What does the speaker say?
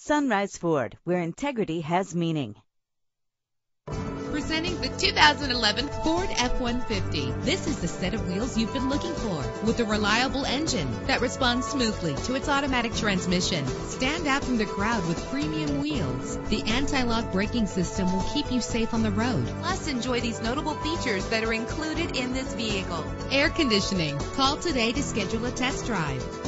Sunrise Ford, where integrity has meaning. Presenting the 2011 Ford F-150. This is the set of wheels you've been looking for with a reliable engine that responds smoothly to its automatic transmission. Stand out from the crowd with premium wheels. The anti-lock braking system will keep you safe on the road. Plus, enjoy these notable features that are included in this vehicle. Air conditioning. Call today to schedule a test drive.